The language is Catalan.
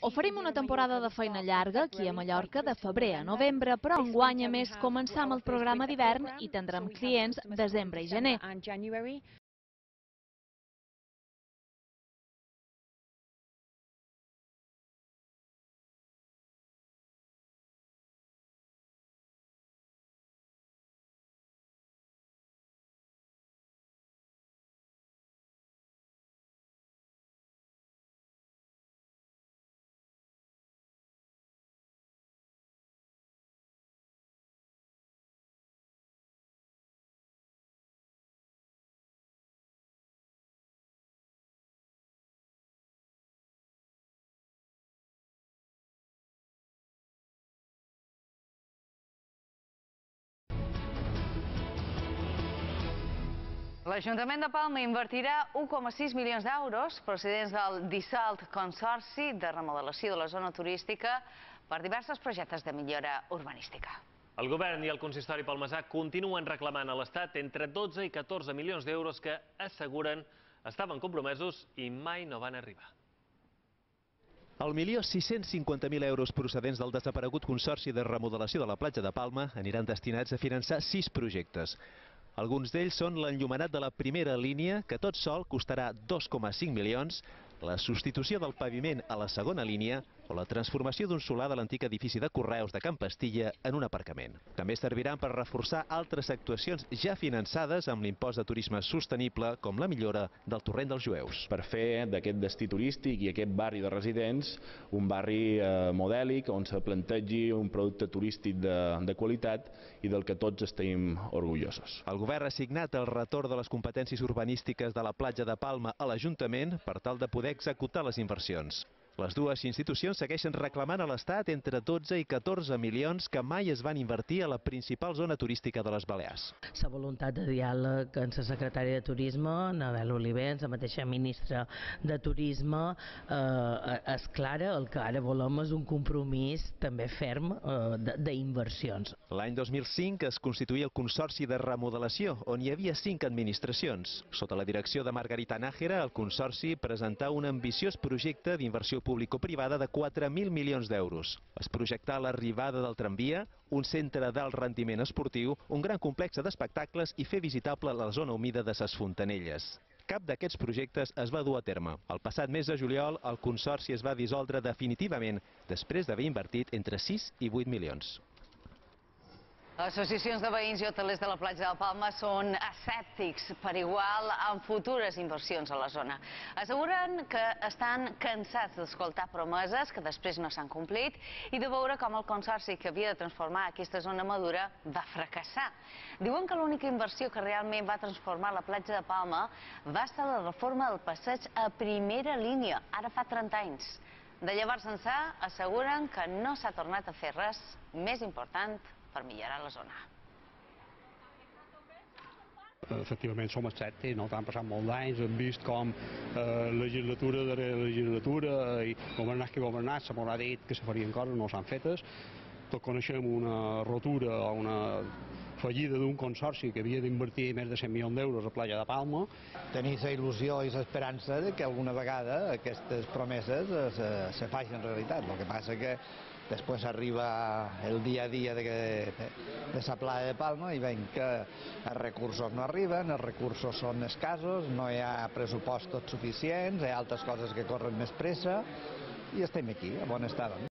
Oferim una temporada de feina llarga aquí a Mallorca de febrer a novembre, però enguany a més començar amb el programa d'hivern i tindrem clients desembre i gener. L'Ajuntament de Palma invertirà 1,6 milions d'euros procedents del Dissalt Consorci de remodelació de la zona turística per diversos projectes de millora urbanística. El govern i el consistori palmesà continuen reclamant a l'Estat entre 12 i 14 milions d'euros que asseguren estaven compromesos i mai no van arribar. El milió 650.000 euros procedents del desaparegut Consorci de Remodelació de la platja de Palma aniran destinats a finançar sis projectes. Alguns d'ells són l'enllumenat de la primera línia, que tot sol costarà 2,5 milions, la substitució del paviment a la segona línia o la transformació d'un solar de l'antic edifici de Correus de Can Pastilla en un aparcament. També serviran per reforçar altres actuacions ja finançades amb l'impost de turisme sostenible, com la millora del torrent dels jueus. Per fer d'aquest destí turístic i aquest barri de residents un barri eh, modèlic on se plantegi un producte turístic de, de qualitat i del que tots estem orgullosos. El govern ha signat el retorn de les competències urbanístiques de la platja de Palma a l'Ajuntament per tal de poder executar les inversions. Les dues institucions segueixen reclamant a l'Estat entre 12 i 14 milions que mai es van invertir a la principal zona turística de les Balears. La voluntat de diàleg amb la secretària de Turisme, Nabel Olivens, la mateixa ministra de Turisme, eh, és clara, el que ara volem és un compromís també ferm eh, d'inversions. L'any 2005 es constituïa el Consorci de Remodelació, on hi havia cinc administracions. Sota la direcció de Margarita Nájera, el Consorci presentà un ambiciós projecte d'inversió público-privada de 4.000 milions d'euros. Es projectà l'arribada del tramvia, un centre d'alt rendiment esportiu, un gran complex d'espectacles i fer visitable la zona humida de ses Fontanelles. Cap d'aquests projectes es va dur a terme. El passat mes de juliol, el Consorci es va dissoldre definitivament després d'haver invertit entre 6 i 8 milions. Associacions de veïns i hotelers de la platja de Palma són escèptics per igual amb futures inversions a la zona. Asseguren que estan cansats d'escoltar promeses que després no s'han complit i de veure com el consorci que havia de transformar aquesta zona madura va fracassar. Diuen que l'única inversió que realment va transformar la platja de Palma va ser la reforma del passeig a primera línia, ara fa 30 anys. De llavors ençà asseguren que no s'ha tornat a fer res més important per millorar la zona. efectivament som escèptics, no? han passat molts anys, hem vist com eh, legislatura darrere legislatura i governats que governats se m'haurà dit que se farien coses, no s'han fetes. Tot coneixem una rotura o una fallida d'un consorci que havia d'invertir més de 100 milions d'euros a Playa de Palma. Tenir la il·lusió i l'esperança que alguna vegada aquestes promeses eh, se, se facin realitat. El que passa que després arriba el dia a dia de, de, de la playa de Palma i veiem que els recursos no arriben, els recursos són escassos, no hi ha pressupostos suficients, hi ha altres coses que corren més pressa i estem aquí, a bon estat.